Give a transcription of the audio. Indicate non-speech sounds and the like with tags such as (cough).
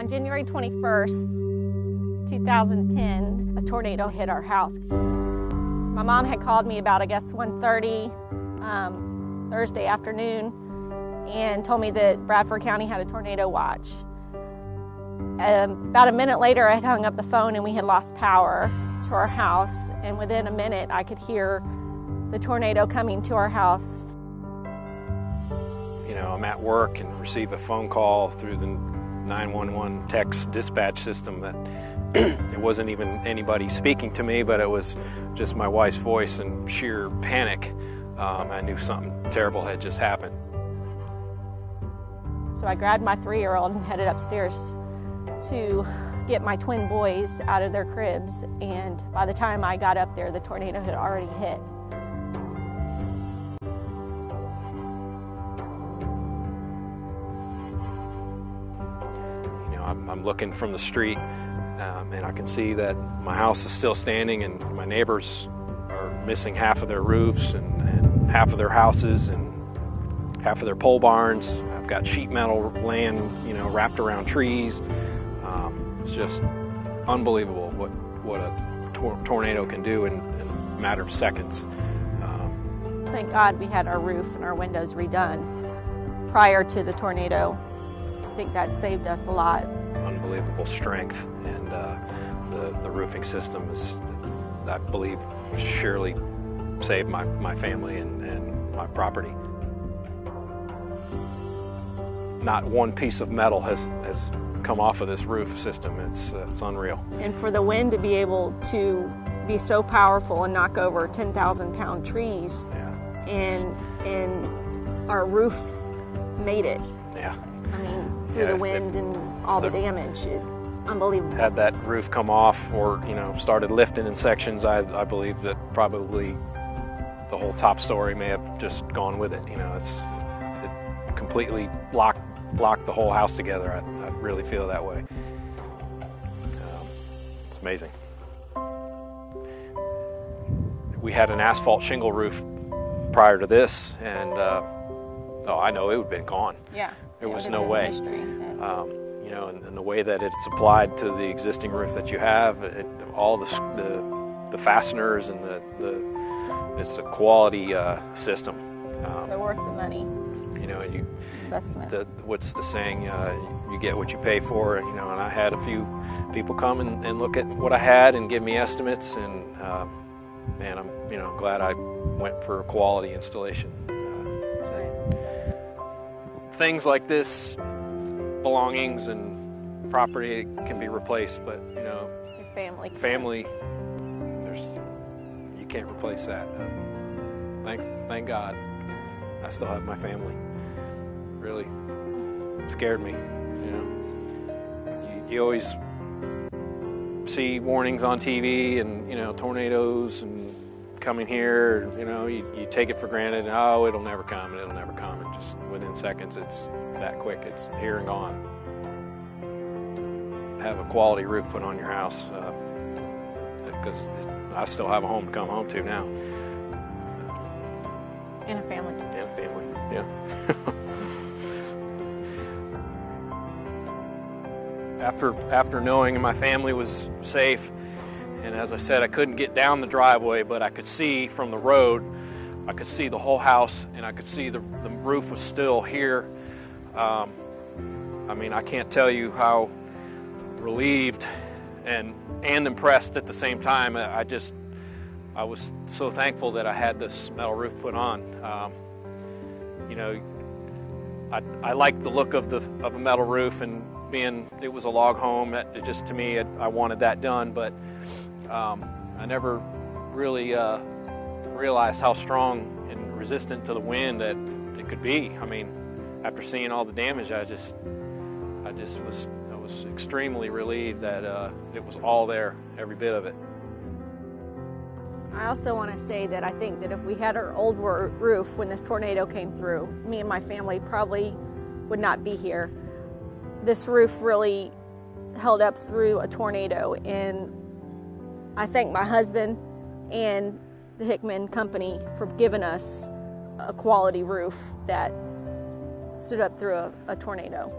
On January 21st, 2010, a tornado hit our house. My mom had called me about, I guess, 1.30 um, Thursday afternoon and told me that Bradford County had a tornado watch. Um, about a minute later, I had hung up the phone and we had lost power to our house. And within a minute, I could hear the tornado coming to our house. You know, I'm at work and receive a phone call through the 911 text dispatch system that (clears throat) it wasn't even anybody speaking to me, but it was just my wife's voice and sheer panic. Um, I knew something terrible had just happened. So I grabbed my three year old and headed upstairs to get my twin boys out of their cribs. And by the time I got up there, the tornado had already hit. I'm, I'm looking from the street um, and I can see that my house is still standing and my neighbors are missing half of their roofs and, and half of their houses and half of their pole barns. I've got sheet metal laying, you know, wrapped around trees. Um, it's just unbelievable what what a tor- tornado can do in, in, a matter of seconds. Um, Thank God we had our roof and our windows redone prior to the tornado. I think that saved us a lot. Unbelievable strength, and uh, the the roofing system is, I believe, surely saved my, my family and, and my property not one piece of metal has, has come off of this roof system. It's, uh, it's unreal. And for the wind to be able to be so powerful and knock over 10,000 pound trees, yeah. and, and our roof made it. Yeah. I mean, through yeah, the wind and all the, the damage, it, unbelievable. Had that roof come off or, you know, started lifting in sections, I, I believe that probably the whole top story may have just gone with it. You know, it's it completely blocked block the whole house together. I, I really feel that way. Um, it's amazing. We had an asphalt shingle roof prior to this, and uh, oh, I know it would have been gone. Yeah. There was no way. Um, you know, and, and, the way that it's applied to the existing roof that you have, it, all the, the, the fasteners and the, the it's a quality uh, system. Um, so worth the money. You know, and you investment. The, what's the saying? Uh, you get what you pay for. You know, and I had a few people come and, and look at what I had and give me estimates, and uh, man, I'm you know glad I went for a quality installation. Things like this, belongings and property can be replaced, but you know, Your family, family, there's you can't replace that. Uh, thank thank God, I still have my family really scared me. You know, you, you always see warnings on TV and you know tornadoes and coming here. You know, you, you take it for granted. And, oh, it'll never come. And it'll never come. And just within seconds, it's that quick. It's here and gone. Have a quality roof put on your house because uh, I still have a home to come home to now. And a family. And a family. Yeah. (laughs) after, after knowing my family was safe. And as I said, I couldn't get down the driveway, but I could see from the road, I could see the whole house, and I could see the, the roof was still here. Um, I mean, I can't tell you how relieved and and impressed at the same time. I just I was so thankful that I had this metal roof put on. Um, you know, I, I like the look of the of a metal roof, and being it was a log home, it just to me, it, I wanted that done, but um, I never really uh, realized how strong and resistant to the wind that it could be. I mean, after seeing all the damage, I just, I just was, I was extremely relieved that uh, it was all there, every bit of it. I also want to say that I think that if we had our old roof when this tornado came through, me and my family probably would not be here this roof really held up through a tornado. And I thank my husband and the Hickman Company for giving us a quality roof that stood up through a, a tornado.